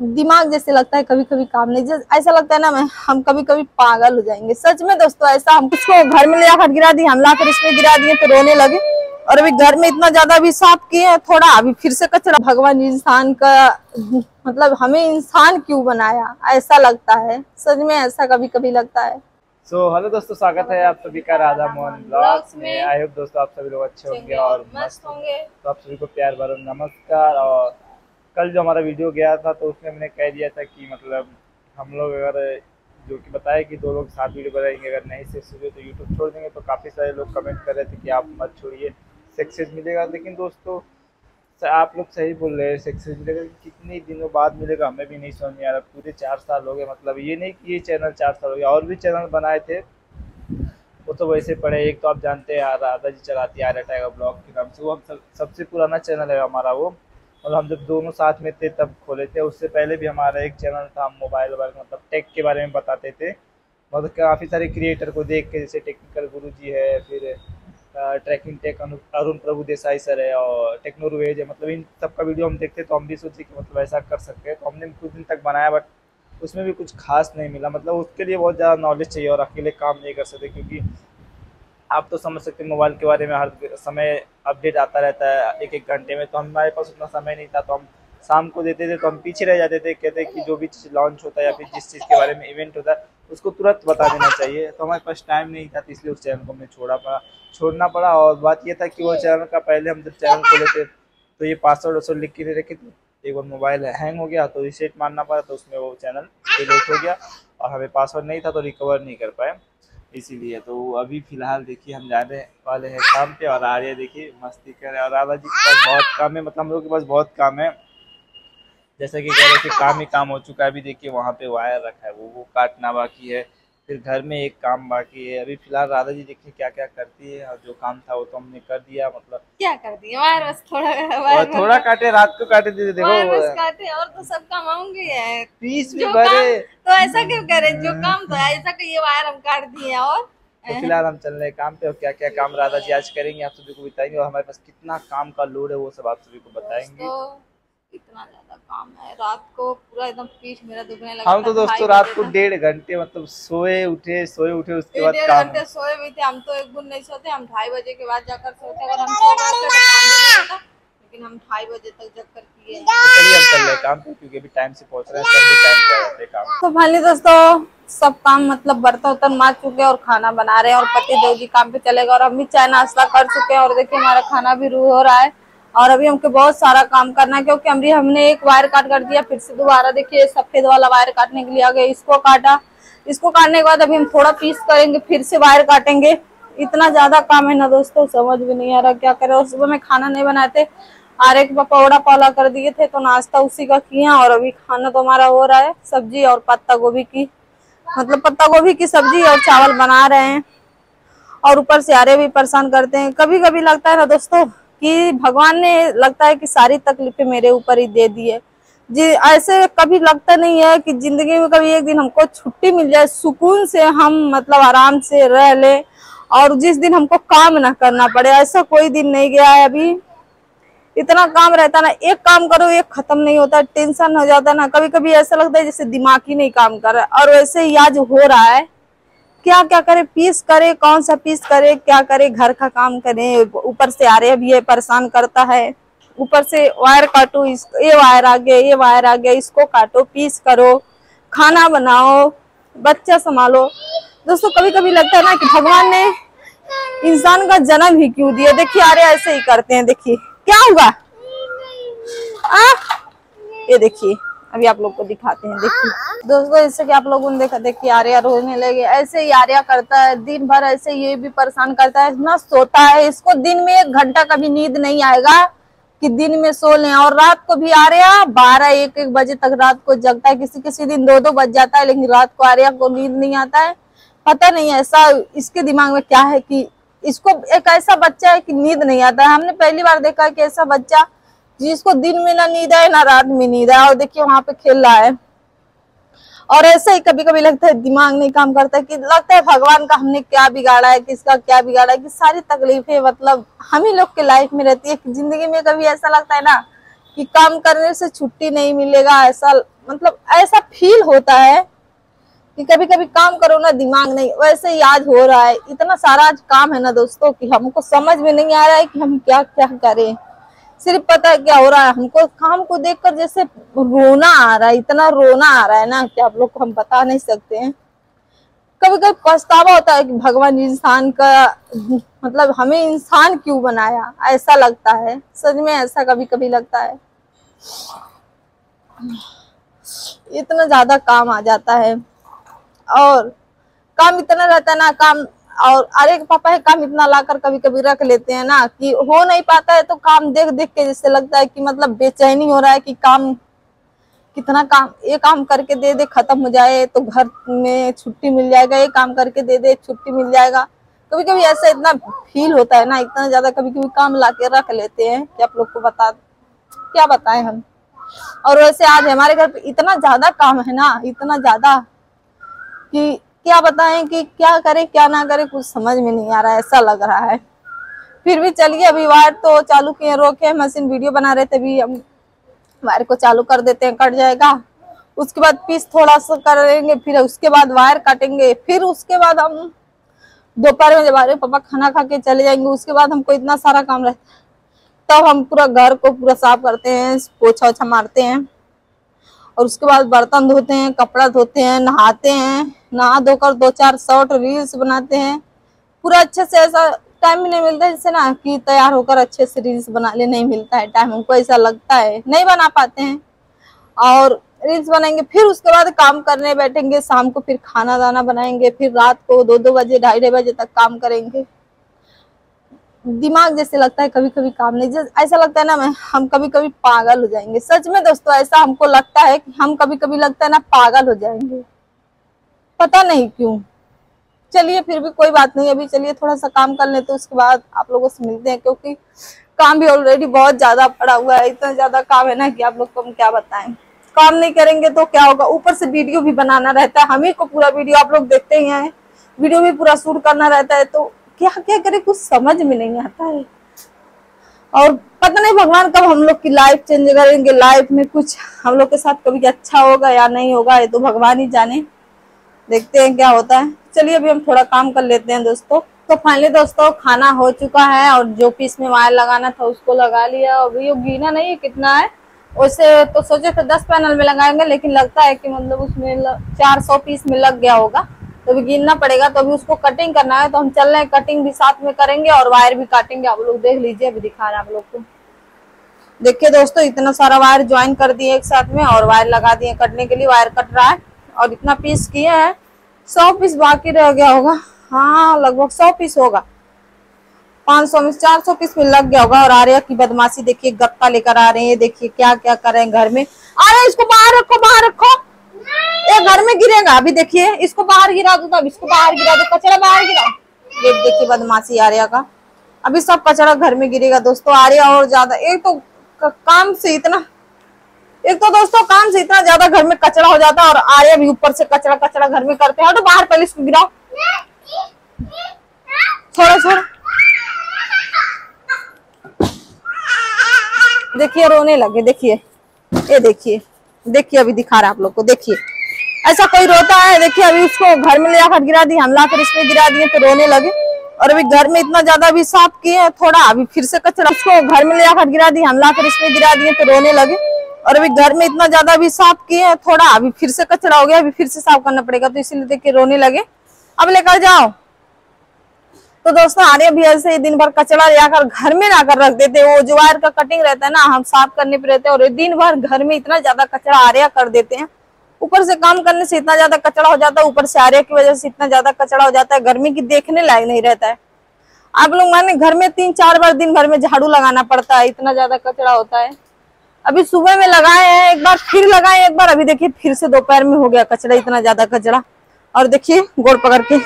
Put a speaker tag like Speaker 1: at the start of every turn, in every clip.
Speaker 1: दिमाग जैसे लगता है कभी कभी काम नहीं। जैसे ऐसा लगता है ना मैं हम कभी कभी पागल हो जाएँगे। सच में दोस्तों ऐसा हम उसको घर में ले जाकर गिरा दिए हम लाकर इसमें गिरा दिए तो रोने लगे। और अभी घर में इतना ज़्यादा अभी साफ़ किए हैं थोड़ा अभी फिर से कचरा। भगवान इंसान का मतलब हमें इंसान क्यों बनाया? ऐसा लगता है। सच में ऐसा कभी कभी लगता है।
Speaker 2: सो so, हेलो दोस्तों स्वागत है आप सभी का राधा मोहन ब्लॉग्स में। आई होप दोस्तों आप सभी लोग अच्छे होंगे और मस्त होंगे। तो आप सभी को प्यार भरा नमस्कार और कल जो हमारा वीडियो गया था तो उसमें मैंने कह दिया था कि मतलब हम लोग अगर, जो कि बताया कि दो लोग साथ वीडियो बनाएँगे, अगर नहीं सक्सेस हुए तो यूट्यूब छोड़ देंगे। तो काफ़ी सारे लोग कमेंट कर रहे थे कि आप मत छोड़िए सक्सेस मिलेगा। लेकिन दोस्तों आप लोग सही बोल रहे हैं सक्सेस मिलेगा। कितने दिनों बाद मिलेगा, हमें भी नहीं समझ आ रहा। पूरे चार साल हो गए मतलब ये नहीं कि ये चैनल चार साल हो गया, और भी चैनल बनाए थे। वो तो वैसे पड़े, एक तो आप जानते हैं राधा जी चलाती है, आर्या टाइगर ब्लॉग के नाम से। वो हम सब सबसे पुराना चैनल है हमारा वो। मतलब हम जब दोनों साथ में थे, तब खोले थे। उससे पहले भी हमारा एक चैनल था, मोबाइल वोबाइल मतलब टेक के बारे में बताते थे। मतलब काफ़ी सारे क्रिएटर को देख के, जैसे टेक्निकल गुरु जी है, फिर tracking tech Arun Prabhu Desai sir है और टेक्नोरवेज है। मतलब इन सब का वीडियो हम देखते तो हम भी सोचे कि मतलब ऐसा कर सकते हैं। तो हमने कुछ दिन तक बनाया बट उसमें भी कुछ खास नहीं मिला। मतलब उसके लिए बहुत ज़्यादा नॉलेज चाहिए और अकेले काम नहीं कर सकते, क्योंकि आप तो समझ सकते हैं, मोबाइल के बारे में हर समय अपडेट आता रहता है, एक एक घंटे में। तो हमारे पास उतना समय नहीं था तो हम शाम को देते थे तो हम पीछे रह जाते थे, कहते कि जो भी चीज़ लॉन्च होता है या फिर जिस चीज़ के बारे में इवेंट होता है, उसको तुरंत बता देना चाहिए। तो हमारे पास टाइम नहीं था तो इसलिए उस चैनल को हमें छोड़ा पड़ा, छोड़ना पड़ा। और बात यह था कि वो चैनल का पहले हम जब चैनल खोले थे तो ये पासवर्ड वासवर्ड लिख के नहीं रखे थे। एक बार मोबाइल हैंग हो गया तो रिसेट मारना पड़ा तो उसमें वो चैनल डिलीट हो गया और हमें पासवर्ड नहीं था तो रिकवर नहीं कर पाए। इसीलिए तो अभी फ़िलहाल देखिए हम जाने वाले हैं काम पे और आ रहे हैं देखिए मस्ती कर रहे हैं। और राधा जी के पास बहुत काम है मतलब हम लोग के पास बहुत काम है। जैसा कि कह रहे थे काम ही काम हो चुका है, अभी देखिए वहाँ पे वायर रखा है, वो वो काटना बाकी है। फिर घर में एक काम बाकी है। अभी फ़िलहाल राधा जी देखिए क्या क्या करती है और जो काम था वो तो हमने कर दिया मतलब
Speaker 1: क्या कर दिया? वायर बस थोड़ा
Speaker 2: और थोड़ा काटे रात को काटे थे देखो।
Speaker 1: काटे और तो सब काम होंगे
Speaker 2: पीस भी भरे।
Speaker 1: तो ऐसा क्यों करे? जो काम तो ऐसा कि ये वायर हम काट दिए और
Speaker 2: तो फ़िलहाल हम चल रहे काम पे और क्या क्या काम राधा जी आज करेंगे आप सभी को बताएँगे और हमारे पास कितना काम का लोड है वो सब आप सभी को बताएँगे।
Speaker 1: इतना ज़्यादा काम है। रात को पूरा एकदम पीठ मेरा दुखने लगा
Speaker 2: हम तो दोस्तों रात को डेढ़ घंटे मतलब सोए उठे सोए उठे उसके बाद काम।
Speaker 1: घंटे सोए भी थे हम तो एक गुण नहीं सोते हम ढाई बजे के बाद जाकर सोते अगर हम सो गए तो काम भी नहीं होता लेकिन हम ढाई बजे तक जग कर किए
Speaker 2: तो चलिए हम चल रहे काम पे क्योंकि अभी टाइम से पहुँच रहे हैं सभी टाइम पे आते काम।
Speaker 1: तो फाइनली दोस्तों सब काम मतलब बर्तन उर्तन मार चुके हैं और खाना बना रहे हैं और पति देव जी काम पे चलेगा और हम भी चाय नाश्ता कर चुके हैं और देखिए हमारा खाना भी रू हो रहा है। और अभी हमको बहुत सारा काम करना है, क्योंकि अभी हमने एक वायर काट कर दिया, फिर से दोबारा देखिए, सफ़ेद वाला वायर काटने के लिए आ गए इसको काटा। इसको काटने के बाद अभी हम थोड़ा पीस करेंगे, फिर से वायर काटेंगे। इतना ज़्यादा काम है ना दोस्तों, समझ भी नहीं आ रहा क्या करे। सुबह में खाना नहीं बनाए थे आरे के पकौड़ा पाला कर दिए थे तो नाश्ता उसी का किया, और अभी खाना तो हमारा हो रहा है, सब्ज़ी और पत्ता गोभी की। मतलब पत्ता गोभी की सब्ज़ी और चावल बना रहे हैं, और ऊपर से आरे भी परेशान करते हैं। कभी कभी लगता है ना दोस्तों कि भगवान ने लगता है कि सारी तकलीफें मेरे ऊपर ही दे दी है। जी, ऐसे कभी लगता नहीं है कि ज़िंदगी में कभी एक दिन हमको छुट्टी मिल जाए, सुकून से हम मतलब आराम से रह ले और जिस दिन हमको काम ना करना पड़े, ऐसा कोई दिन नहीं गया है अभी। इतना काम रहता ना, एक काम करो, एक खत्म नहीं होता, टेंशन हो जाता ना। कभी कभी ऐसा लगता है जैसे दिमाग ही नहीं काम कर रहा और वैसे ही आज हो रहा है। क्या क्या करे, पीस करे, कौन सा पीस करे, क्या करे, घर का काम करे, ऊपर से आ रहे भी ये परेशान करता है। ऊपर से वायर काटो ये वायर आ गया, ये वायर आ गया, इसको काटो, पीस करो, खाना बनाओ, बच्चा संभालो। दोस्तों कभी कभी लगता है ना कि भगवान ने इंसान का जन्म ही क्यों दिया? देखिए अरे ऐसे ही करते हैं, देखिए। क्या हुआ? ये देखिए। अभी आप लोग को दिखाते हैं, देखिए। दोस्तों, जैसे कि आप लोगों ने देखा, देखिए, आर्या रोने लगे। ऐसे ही आर्या करता है, दिन भर ऐसे ये भी परेशान करता है, इतना सोता है, इसको दिन में एक घंटा कभी नींद नहीं आएगा कि दिन में सो लें। और रात को भी आर्या बारह, एक एक बजे तक रात को जगता है। किसी किसी दिन दो दो बज जाता है, लेकिन रात को आर्या को नींद नहीं आता है। पता नहीं ऐसा, इसके दिमाग में क्या है कि इसको एक ऐसा बच्चा है कि नींद नहीं आता है। हमने पहली बार देखा है कि ऐसा बच्चा जिसको दिन में ना नींद आए, ना रात में नींद आए। और देखिए वहाँ पे खेल रहा है। और ऐसे ही कभी कभी लगता है, दिमाग नहीं काम करता कि लगता है भगवान का हमने क्या बिगाड़ा है, किसका क्या बिगाड़ा है, कि सारी तकलीफें मतलब हम ही लोग के लाइफ में रहती है ज़िंदगी में कभी ऐसा लगता है ना कि काम करने से छुट्टी नहीं मिलेगा, ऐसा मतलब ऐसा फील होता है कि कभी कभी काम करो ना, दिमाग नहीं, वैसे याद हो रहा है। इतना सारा आज काम है ना दोस्तों कि हमको समझ में नहीं आ रहा है कि हम क्या क्या करें। सिर्फ़ पता है क्या हो रहा है? हमको काम को देखकर जैसे रोना आ रहा है, इतना रोना आ रहा है ना कि आप लोग को हम बता नहीं सकते हैं। कभी कभी पछतावा होता है कि भगवान इंसान का मतलब हमें इंसान क्यों बनाया? ऐसा लगता है। सच में ऐसा कभी कभी लगता है। इतना ज़्यादा काम आ जाता है। और काम इतना रहता है ना, काम और अरे पापा है काम इतना लाकर कभी कभी रख लेते हैं ना कि हो नहीं पाता है तो काम देख देख के जैसे लगता है कि मतलब बेचैनी हो रहा है कि काम कितना काम, ये काम करके दे दे, खत्म हो जाए तो घर में छुट्टी मिल जाएगा, ये काम करके दे दे, छुट्टी मिल जाएगा। कभी कभी ऐसा इतना फील होता है ना, इतना ज़्यादा कभी कभी काम ला के रख लेते हैं कि आप लोग को बता, क्या बताएँ हम? और वैसे आज हमारे घर पे इतना ज़्यादा काम है ना, इतना ज़्यादा कि क्या बताएँ कि क्या करें, क्या ना करें, कुछ समझ में नहीं आ रहा है, ऐसा लग रहा है। फिर भी चलिए, अभी वायर तो चालू किए, रोके मशीन वीडियो बना रहे थे अभी हम वायर को चालू कर देते हैं, कट जाएगा। उसके बाद पीस थोड़ा सा करेंगे, फिर उसके बाद वायर काटेंगे, फिर उसके बाद हम दोपहर में जब आ रहे पापा खाना खा के चले जाएँगे, उसके बाद हमको इतना सारा काम रहता है। तब हम पूरा घर को पूरा साफ़ करते हैं पोछा ओछा मारते हैं। और उसके बाद बर्तन धोते हैं, कपड़ा धोते हैं, नहाते हैं, नहा धोकर दो चार शॉर्ट रील्स बनाते हैं। पूरा अच्छे से ऐसा टाइम भी नहीं मिलता जैसे ना कि तैयार होकर अच्छे से रील्स बना ले, नहीं मिलता है टाइम हमको ऐसा लगता है, नहीं बना पाते हैं। और रील्स बनाएँगे, फिर उसके बाद काम करने बैठेंगे, शाम को फिर खाना दाना बनाएँगे, फिर रात को दो दो बजे ढाई ढाई बजे तक काम करेंगे। दिमाग जैसे लगता है कभी कभी काम नहीं। जैसे ऐसा लगता है ना, मैं, हम कभी कभी पागल हो जाएँगे। सच में दोस्तों, ऐसा हमको लगता है कि हम कभी कभी लगता है ना, पागल हो जाएँगे। पता नहीं क्यों। चलिए, फिर भी कोई बात नहीं। अभी चलिए थोड़ा सा काम कर लेते उसके बाद आप लोगों से मिलते हैं, क्योंकि काम भी ऑलरेडी बहुत ज़्यादा पड़ा हुआ है। इतना ज़्यादा काम है ना कि आप लोग को हम क्या बताएँ। काम नहीं करेंगे तो क्या होगा? ऊपर से वीडियो भी बनाना रहता है। हम ही को पूरा वीडियो आप लोग देखते ही हैं। वीडियो भी पूरा शूट करना रहता है तो क्या क्या करे? कुछ समझ में नहीं आता है। और पता नहीं भगवान कब हम लोग की लाइफ चेंज करेंगे। लाइफ में कुछ हम लोग के साथ कभी अच्छा होगा या नहीं होगा, ये तो भगवान ही जाने। देखते हैं क्या होता है। चलिए, अभी हम थोड़ा काम कर लेते हैं दोस्तों। तो फाइनली दोस्तों, खाना हो चुका है और जो पीस में वायर लगाना था उसको लगा लिया। अभी वो गिना नहीं है कितना है। वैसे तो सोचे थे दस पैनल में लगाएँगे, लेकिन लगता है कि मतलब उसमें चार सौ पीस में लग गया होगा। तो अभी गिनना पड़ेगा तो अभी उसको कटिंग करना है तो हम चल रहे हैं कटिंग भी साथ में करेंगे और वायर भी काटेंगे। आप लोग देख लीजिए, अभी दिखा रहे हैं आप लोग को। देखिए दोस्तों, इतना सारा वायर ज्वाइन कर दिए एक साथ में और वायर लगा दिए। कटने के लिए वायर कट रहा है और इतना पीस किए हैं। सौ पीस बाकी रह गया होगा। हाँ लगभग सौ पीस होगा। पाँच सौ में चार सौ पीस में लग गया होगा और आर्या की बदमाशी देखिए गत्ता लेकर आ रहे हैं। देखिए क्या क्या कर रहे हैं घर में। अरे इसको बाहर रखो बाहर रखो। ये घर में गिरेगा, अभी देखिए, इसको बाहर गिरा दो तब, इसको बाहर गिरा दो, कचरा बाहर गिरा ये देखिए बदमाशी आर्या का। अभी सब कचरा घर में गिरेगा, दोस्तों, आर्या और ज़्यादा, एक तो काम से इतना, एक तो दोस्तों, काम से इतना ज़्यादा घर में कचरा हो जाता है और आर्या भी ऊपर से कचरा कचरा घर में करते हैं। तो बाहर पहले इसको गिराओ। छोड़ो छोड़ो। देखिए, रोने लगे, देखिए। ये देखिए। देखिए, अभी दिखा रहा है आप लोग को, देखिए। ऐसा कोई रोता है, देखिए, अभी उसको घर में ले जाकर गिरा दी हम लाकर इसमें गिरा दिए तो रोने लगे। और अभी घर में इतना ज़्यादा भी साफ़ किए हैं, थोड़ा अभी फिर से कचरा उसको घर में ले जाकर गिरा दी हम लाकर इसमें गिरा दिए तो रोने लगे। और अभी घर में इतना ज़्यादा भी साफ़ किए हैं, थोड़ा अभी फिर से कचरा हो गया, अभी फिर से साफ़ करना पड़ेगा तो इसीलिए देखिए रोने लगे। अब लेकर जाओ। तो दोस्तों, आर्य भी ऐसे ही दिन भर कचरा लेकर घर में लाकर रख देते वो जो वायर का कटिंग रहता है ना, हम साफ़ करने पे रहते हैं और दिन भर घर में इतना ज़्यादा कचरा आर्या कर देते हैं। ऊपर से काम करने से इतना ज़्यादा कचरा हो जाता है, ऊपर से आर्या की वजह से इतना ज़्यादा कचरा हो जाता है, गर्मी की देखने लायक नहीं रहता है। आप लोग माने घर में तीन चार बार दिन भर में झाड़ू लगाना पड़ता है, इतना ज़्यादा कचरा होता है। अभी सुबह में लगाए हैं, एक बार फिर लगाए एक बार। अभी देखिए, फिर से दोपहर में हो गया कचरा इतना ज़्यादा कचरा और देखिए, गोड़ पकड़ के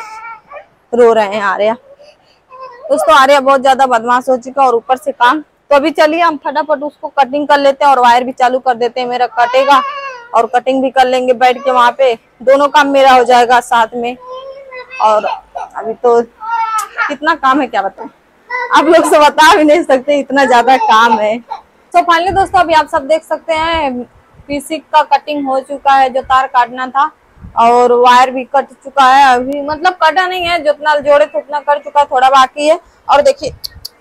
Speaker 1: रो रहे हैं आर्या। दोस्तों आर्या बहुत ज़्यादा बदमाश हो चुका और ऊपर से काम। तो अभी चलिए हम फटाफट उसको कटिंग कर लेते हैं और वायर भी चालू कर देते हैं। मेरा कटेगा और कटिंग भी कर लेंगे बैठ के वहाँ पे। दोनों काम मेरा हो जाएगा साथ में। और अभी तो कितना काम है क्या बताएँ आप लोग से बता भी नहीं सकते इतना ज़्यादा काम है। तो फाइनली दोस्तों, अभी आप सब देख सकते हैं पीसी का कटिंग हो चुका है, जो तार काटना था। और वायर भी कट चुका है अभी। मतलब कटा नहीं है, जितना जोड़े थे उतना कर चुका है, थोड़ा बाकी है। और देखिए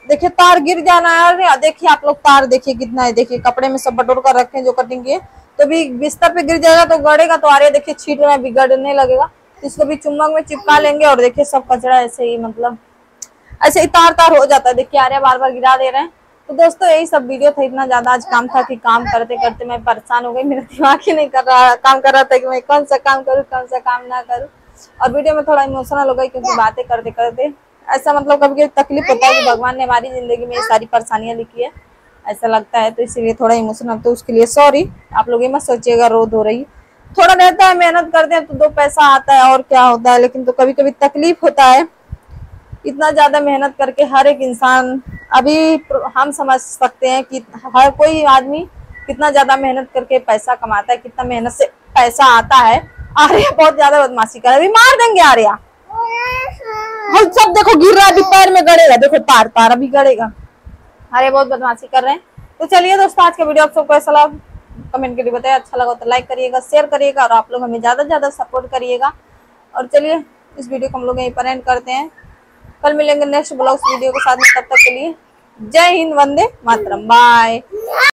Speaker 1: देखिए, तार गिर जाना है। अरे, देखिए, आप लोग तार देखिए कितना है। देखिए, कपड़े में सब बटोर कर रखे हैं जो कटिंग किए। तो भी बिस्तर पे गिर जाएगा तो गड़ेगा तो आ रहे देखिए, छीट में बिगड़ने लगेगा। इसको भी चुम्बक में चिपका लेंगे और देखिए, सब कचरा ऐसे ही मतलब ऐसे ही तार तार हो जाता है। देखिए आर्या बार बार गिरा दे रहे हैं। तो दोस्तों, यही सब वीडियो था। इतना ज़्यादा आज काम था कि काम करते करते मैं परेशान हो गई। मेरा दिमाग ही नहीं कर रहा। काम कर रहा था कि मैं कौन सा काम करूँ, कौन सा काम ना करूँ। और वीडियो में थोड़ा इमोशनल हो गई क्योंकि बातें करते करते ऐसा मतलब कभी तकलीफ़ होता है कि भगवान ने हमारी ज़िंदगी में ये सारी परेशानियाँ लिखी है। ऐसा लगता है तो इसीलिए थोड़ा इमोशनल तो उसके लिए सॉरी आप लोग ये मत सोचिएगा रोध हो रही थोड़ा रहता है, मेहनत करते हैं तो दो पैसा आता है और क्या होता है। लेकिन तो कभी कभी तकलीफ़ होता है। इतना ज़्यादा मेहनत करके हर एक इंसान अभी हम समझ सकते हैं कि हर कोई आदमी कितना ज़्यादा मेहनत करके पैसा कमाता है, कितना मेहनत से पैसा आता है। आर्या बहुत ज़्यादा बदमाशी कर अभी मार देंगे आर्या। हम सब देखो गिर रहा है, अभी पैर में गड़ेगा। देखो पार पार अभी गड़ेगा। अरे बहुत बदमाशी कर रहे हैं। तो चलिए दोस्तों, आज का वीडियो आप सबको ऐसा लगा, कमेंट करके बताइए। अच्छा लगा तो लाइक करिएगा शेयर करिएगा और आप लोग हमें ज़्यादा से ज़्यादा सपोर्ट करिएगा। और चलिए, इस वीडियो को हम लोग यहीं पर एंड करते हैं। कल मिलेंगे नेक्स्ट ब्लॉग्स वीडियो के साथ में, तब तक के लिए जय हिंद, वंदे मातरम बाय